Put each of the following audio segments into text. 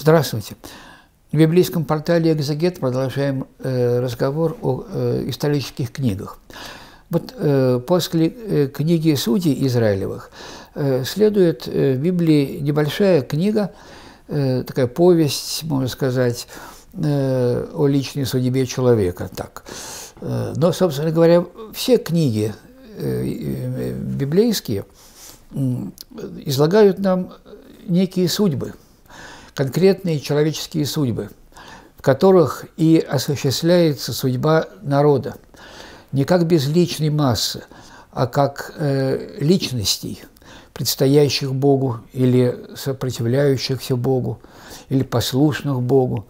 Здравствуйте. В библейском портале «Экзегет» продолжаем э, разговор о э, исторических книгах. Вот э, после э, книги Судей Израилевых э, следует э, в Библии небольшая книга, э, такая повесть, можно сказать, э, о личной судьбе человека. Так. Э, но, собственно говоря, все книги э, э, библейские э, излагают нам некие судьбы – конкретные человеческие судьбы, в которых и осуществляется судьба народа, не как безличной массы, а как э, личностей, предстоящих Богу или сопротивляющихся Богу, или послушных Богу,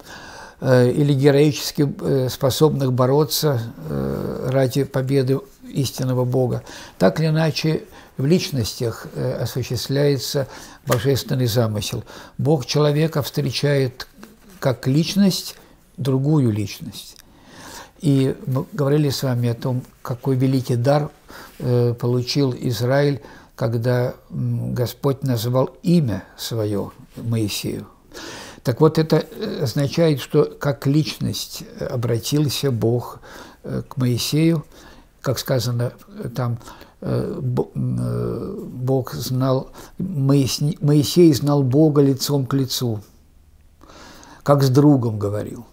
э, или героически э, способных бороться э, ради победы истинного Бога. Так или иначе, в личностях э, осуществляется божественный замысел. Бог человека встречает как личность другую личность. И мы говорили с вами о том, какой великий дар э, получил Израиль, когда Господь назвал имя свое Моисею. Так вот, это э, означает, что как личность обратился Бог к Моисею, как сказано там, Э, э, Бог знал, Моисей знал Бога лицом к лицу, как с другом говорил.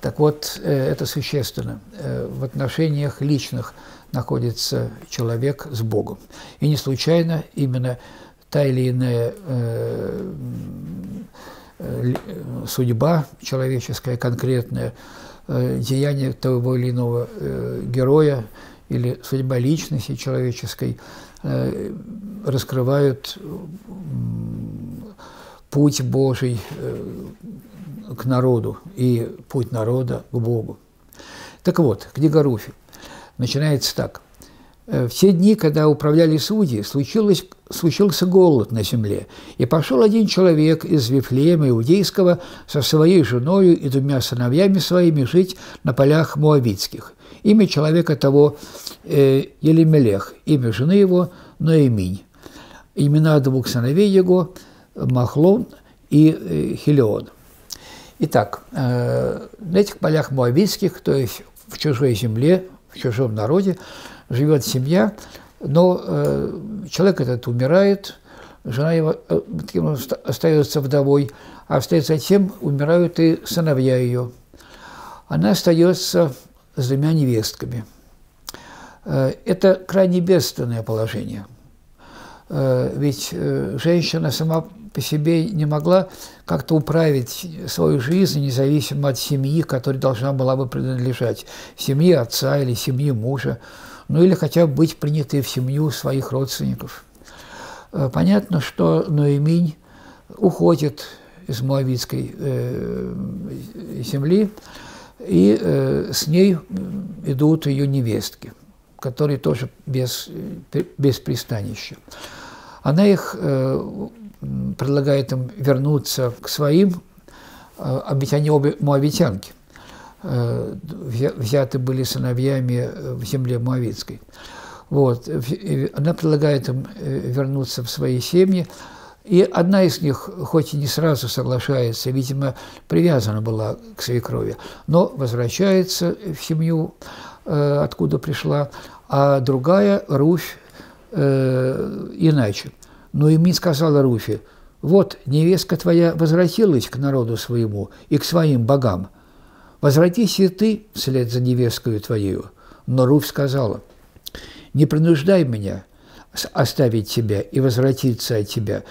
Так вот, э, это существенно. В отношениях личных находится человек с Богом. И не случайно именно та или иная судьба человеческая, конкретное деяние того или иного героя – или судьба личности человеческой э, раскрывают путь Божий э, к народу и путь народа к Богу. Так вот, книга Руфи начинается так. «Э, в те дни, когда управляли судьи, случилось, случился голод на земле, и пошел один человек из Вифлеема Иудейского со своей женою и двумя сыновьями своими жить на полях Моавицких. Имя человека того э, Елемелех, имя жены его Ноэминь. Имена двух сыновей его Махлон и э, Хилеон. Итак, э, на этих полях Моавицких, то есть в чужой земле, в чужом народе, живет семья, но э, человек этот умирает, жена его э, остается вдовой, а вслед за тем умирают и сыновья ее. Она остается с двумя невестками. Э, это крайне бедственное положение. Э, ведь э, женщина сама по себе не могла как-то управить свою жизнь, независимо от семьи, которой должна была бы принадлежать. Семьи отца или семьи мужа, ну или хотя бы быть принятой в семью своих родственников. Понятно, что Ноеминь уходит из Моавитской земли, и э, с ней идут ее невестки, которые тоже без, без пристанища. Она их э, предлагает им вернуться к своим, э, ведь они обе моавитянки, э, взяты были сыновьями в земле Моавитской. Вот. Она предлагает им э, вернуться в свои семьи, и одна из них, хоть и не сразу соглашается, видимо, привязана была к свекрови, но возвращается в семью, э, откуда пришла, а другая, Руфь, э, иначе. Но и мне сказала Руфи, вот невестка твоя возвратилась к народу своему и к своим богам. Возвратись и ты вслед за невесткою твоею. Но Руфь сказала, не принуждай меня оставить тебя и возвратиться от тебя,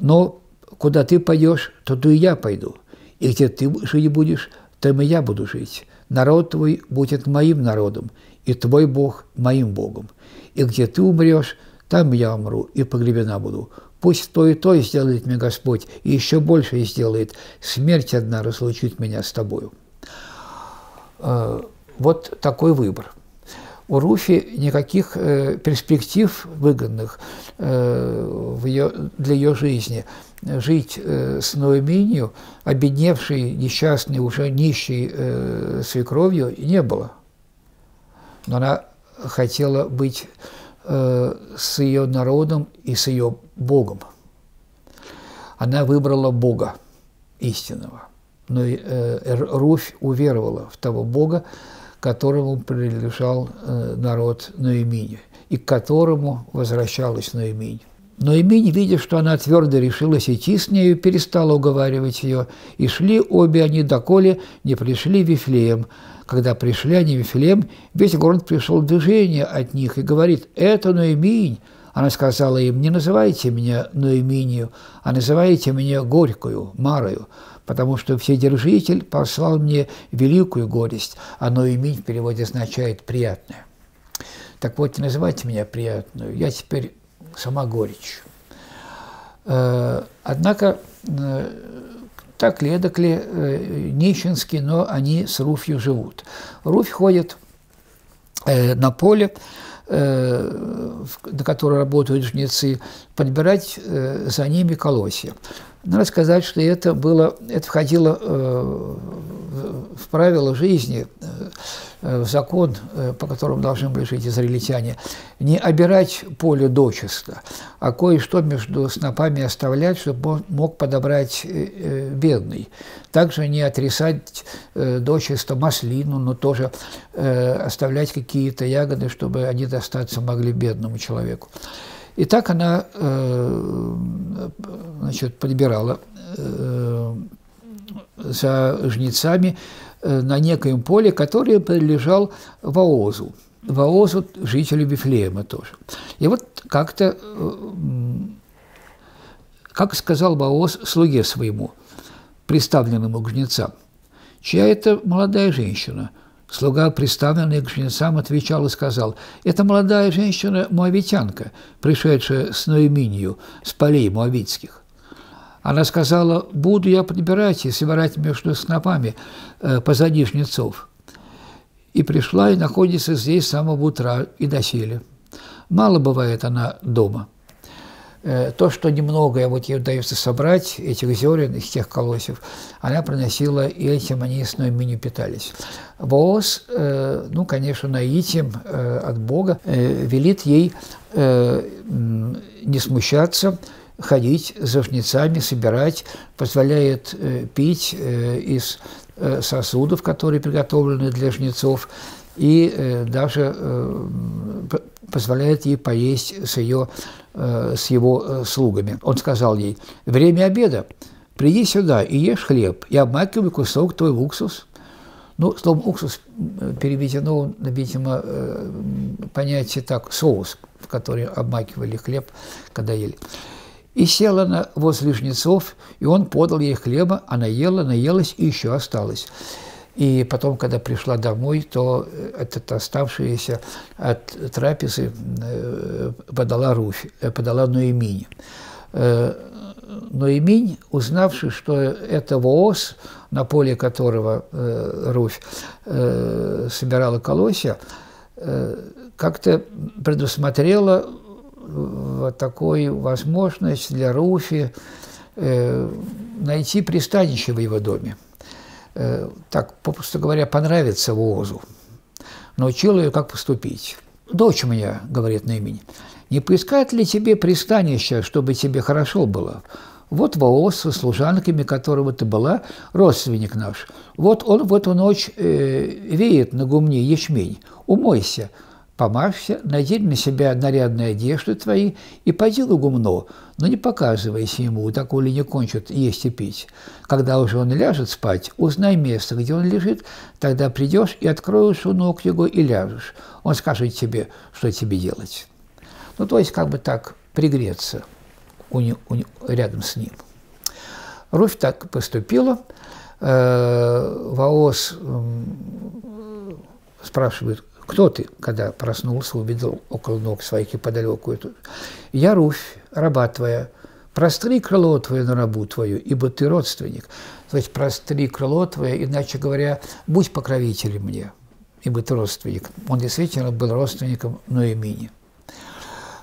но куда ты пойдешь, туда и я пойду. И где ты жить будешь, там и я буду жить. Народ твой будет моим народом, и твой Бог моим Богом. И где ты умрешь, там я умру и погребена буду. Пусть то и то сделает мне Господь, и еще больше сделает. Смерть одна разлучит меня с тобою. А, вот такой выбор. У Руфи никаких э, перспектив выгодных э, в ее, для ее жизни. Жить э, с Ноэминью, обедневшей, несчастной, уже нищей э, свекровью, не было. Но она хотела быть э, с ее народом и с ее Богом. Она выбрала Бога. истинного. Но э, Руфь уверовала в того Бога, которому принадлежал э, народ Ноемини и к которому возвращалась Ноеминь. Ноеминь, видя, что она твердо решилась идти с нею, перестала уговаривать ее, и шли обе они доколе не пришли в Вифлеем. Когда пришли они в Вифлеем, весь город пришел в движение от них и говорит «Это Ноеминь». Она сказала им «Не называйте меня Ноеминью, а называйте меня Горькую, Марою, потому что Вседержитель послал мне великую горесть, а Ноеминь в переводе означает «приятная». Так вот, не называйте меня приятную, я теперь сама горечь. Э, однако, э, так ли, эдак ли, э, нищенски, но они с Руфью живут. Руфь ходит на поле, на котором работают жнецы, подбирать за ними колосья. Надо сказать, что это было, это входило в правила жизни Э, в закон, э, по которому должны были жить израильтяне, не обирать поле дочисто, а кое-что между снопами оставлять, чтобы он мог подобрать э, бедный. Также не отрисать дочисто маслину, но тоже оставлять какие-то ягоды, чтобы они достаться могли бедному человеку. И так она значит, подбирала за жнецами Э, на некоем поле, которое принадлежал Ваозу. Ваозу – жителю Вифлеема тоже. И вот как-то, э, как сказал Ваоз слуге своему, представленному к жнецам, чья это молодая женщина – Слуга, представленный к жнецам, отвечал и сказал, «Это молодая женщина-моавитянка, пришедшая с Ноеминью, с полей моавитских». Она сказала, буду я подбирать и собирать между снопами э, позади жнецов. И пришла и находится здесь с самого утра и доселе. Мало бывает она дома. Э, то, что немногое вот ей удается собрать, этих зерен из тех колосьев, она приносила, и этим они с Ноемини питались. Бооз, э, ну, конечно, наитием э, от Бога, велит ей не смущаться, ходить за жнецами, собирать, позволяет э, пить э, из э, сосудов, которые приготовлены для жнецов, и даже позволяет ей поесть с, ее, с его слугами. Он сказал ей, время обеда, приди сюда и ешь хлеб, и обмакивай кусок твой в уксус. Ну, словом уксус переведено, видимо, понятие так, соус, в который обмакивали хлеб, когда ели. И села она возле жнецов, и он подал ей хлеба, она ела, наелась и еще осталось. И потом, когда пришла домой, то э, этот оставшееся от трапезы э, подала Руфь, э, подала Ноеминь. Ноеминь, узнавши, что это Вооз, на поле которого Руфь собирала колосья, как-то предусмотрела вот такой возможность для Руфи э, найти пристанище в его доме. Э, так, попросту говоря, понравится Воозу. Научил ее, как поступить. «Дочь моя», — говорит Наимень, — «не поискать ли тебе пристанище, чтобы тебе хорошо было? Вот Вооз со служанками, которого ты была, родственник наш. Вот он в эту ночь э, веет на гумне ячмень. Умойся, Помажься, надень на себя нарядные одежды твои и пойди в гумно, но не показывайся ему, так доколе не кончит есть и пить. Когда уже он ляжет спать, узнай место, где он лежит, тогда придешь и откроешь у ног его и ляжешь. Он скажет тебе, что тебе делать. Ну, то есть, как бы так, пригреться у, не, у, рядом с ним. Руфь так поступила. Э, Ваос спрашивает, кто ты, когда проснулся, увидел около ног своих и подалеку эту? Я Руфь, раба твоя, простри крыло твое на рабу твою, ибо ты родственник. То есть простри крыло твое, иначе говоря, будь покровителем мне, ибо ты родственник. Он действительно был родственником Ноемини,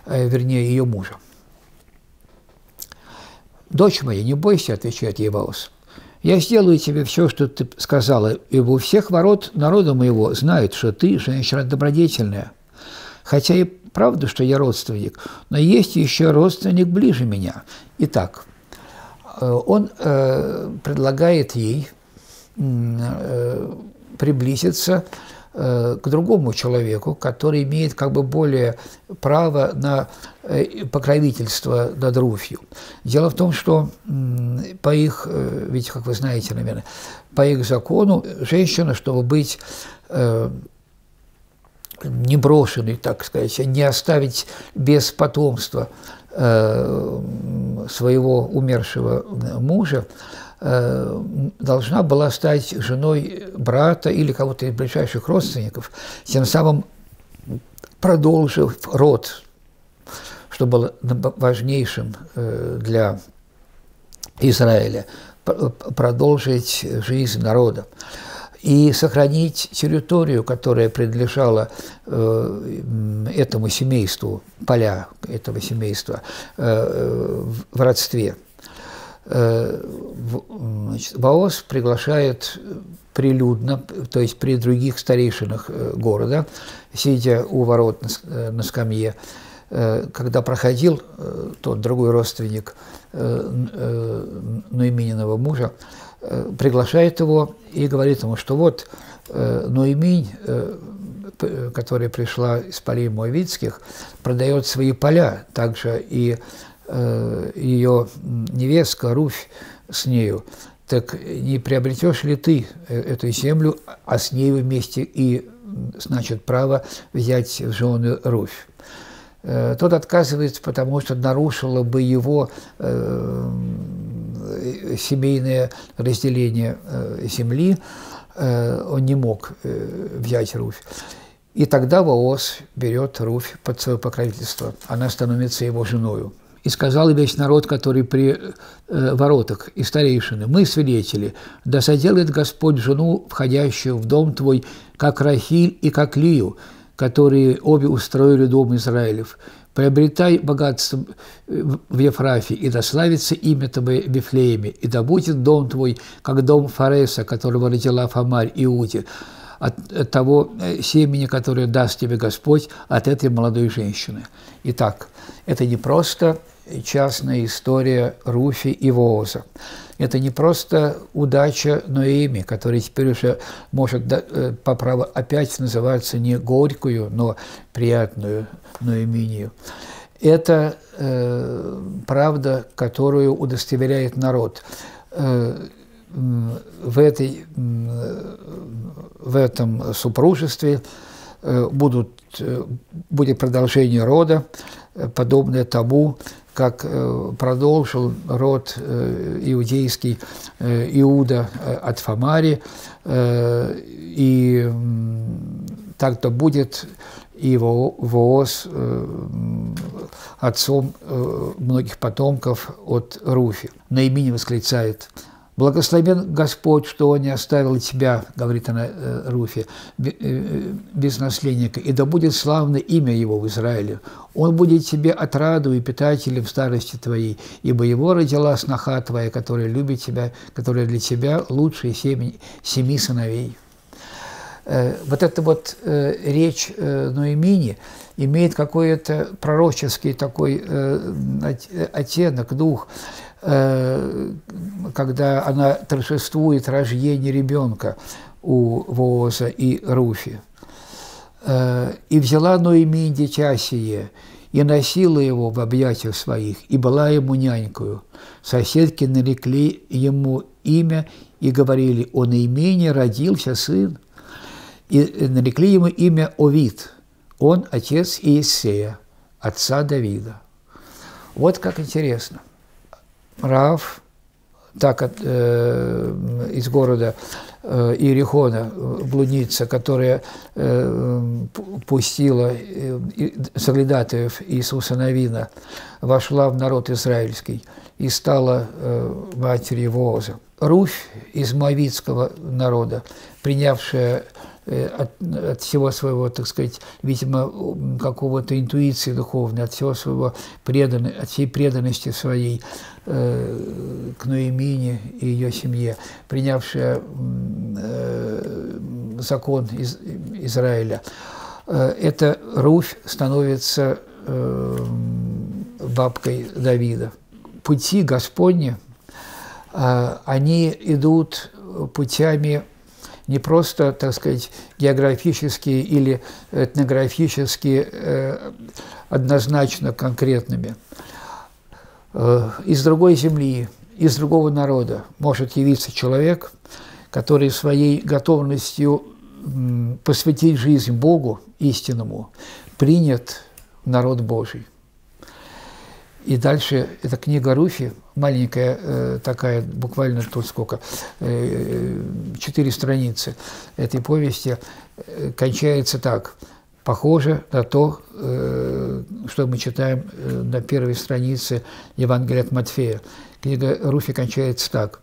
э, вернее, ее мужа. «Дочь моя, не бойся», – отвечает ей Ваус. Я сделаю тебе все, что ты сказала, ибо у всех ворот народа моего знают, что ты женщина добродетельная. Хотя и правда, что я родственник, но есть еще родственник ближе меня. Итак, он предлагает ей приблизиться к другому человеку, который имеет как бы более право на покровительство над Руфью. Дело в том, что по их, ведь, как вы знаете, наверное, по их закону женщина, чтобы быть не брошенный, так сказать, не оставить без потомства э, своего умершего мужа, э, должна была стать женой брата или кого-то из ближайших родственников, тем самым продолжив род, что было важнейшим э, для Израиля, продолжить жизнь народа и сохранить территорию, которая принадлежала э, этому семейству, поля этого семейства э, в родстве. Э, значит, Баос приглашает прилюдно, то есть при других старейшинах э, города, сидя у ворот на, э, на скамье, э, когда проходил тот другой родственник Ноемининого мужа, приглашает его и говорит ему, что вот э, Ноеминь, э, которая пришла из полей Моавицких, продает свои поля, также и ее невестка Руфь с нею. Так не приобретешь ли ты эту землю, а с ней вместе и, значит, право взять в жены Руфь? Тот отказывается, потому что нарушило бы его семейное разделение э, земли, э, он не мог э, взять Руфь. И тогда Воос берет Руфь под свое покровительство. Она становится его женою. И сказал весь народ, который при воротах и старейшины, мы свидетели, да соделает Господь жену, входящую в дом твой, как Рахиль и как Лию, которые обе устроили дом Израилев приобретай богатство э, в Ефрафе, и дославится имя Твое в Вифлееме, и да будет дом Твой, как дом Фареса, которого родила Фомарь Иуде, от того э, семени, которое даст тебе Господь от этой молодой женщины. Итак, это не просто частная история Руфи и Вооза. Это не просто удача Ноэми, которая теперь уже может э, по праву опять называться не горькую, но приятную Ноэминию. Это э, правда, которую удостоверяет народ. Э, в, этой, в этом супружестве э, будут, будет продолжение рода, подобное тому, как э, продолжил род э, иудейский э, Иуда от Фамари, и так-то будет и Воос отцом многих потомков от Руфи. Наимини восклицает – Благословен Господь, что Он не оставил тебя, говорит она э, Руфе, э, без наследника, и да будет славно имя Его в Израиле. Он будет тебе отраду и питателем в старости твоей, ибо Его родила сноха твоя, которая любит тебя, которая для тебя лучшие семь, семи сыновей. Э, вот эта вот речь Ноемини имеет какой-то пророческий такой оттенок, дух – Э, когда она торжествует рождение ребенка у Вооза и Руфи. Э, «И взяла Ноемин дитя сие, и носила его в объятиях своих, и была ему нянькою. Соседки нарекли ему имя и говорили, о наименее родился сын. И нарекли ему имя Овид, он отец Иисея, отца Давида. Вот как интересно – Рав, так от, э, из города э, Иерихона, блудница, которая э, пустила э, соглядатаев Иисуса Навина, вошла в народ израильский и стала э, матерью Вооза. Руфь из Моавитского народа, принявшая Э, от, от всего своего, так сказать, видимо, какого-то интуиции духовной, от всего своего преданной, от всей преданности своей э, к Ноемине и ее семье, принявшая э, закон из, Израиля. Э, эта Руфь становится э, бабкой Давида. Пути Господни они идут путями не просто, так сказать, географические или этнографически э, однозначно конкретными. Э, из другой земли, из другого народа может явиться человек, который своей готовностью посвятить жизнь Богу истинному принят народ Божий. И дальше эта книга Руфи, маленькая э, такая, буквально тут сколько, э, четыре страницы этой повести, э, кончается так. Похоже на то, э, что мы читаем э, на первой странице Евангелия от Матфея. Книга Руфи кончается так.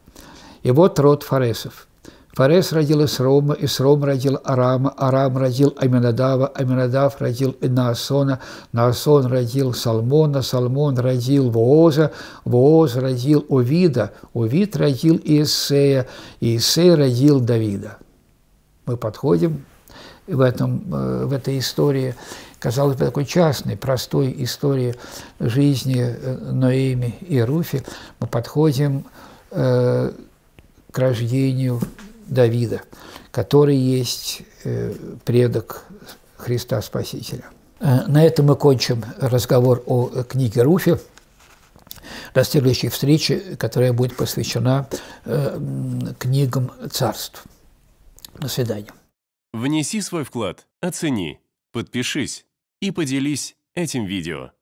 «И вот род фаресов – Фарес родил Исрома, Исром родил Арама, Арам родил Аминадава, Аминадав родил Наасона, Наасон родил Салмона, Салмон родил Вооза, Вооз родил Овида, Овид родил Иессея, Иессей родил Давида. Мы подходим в, этом, э, в этой истории, казалось бы, такой частной, простой истории жизни э, Ноэми и Руфи, мы подходим э, к рождению Давида, который есть э, предок Христа Спасителя. Э, на этом мы кончим разговор о книге Руфи. До следующей встречи, которая будет посвящена э, книгам царств. До свидания. Внеси свой вклад, оцени, подпишись и поделись этим видео.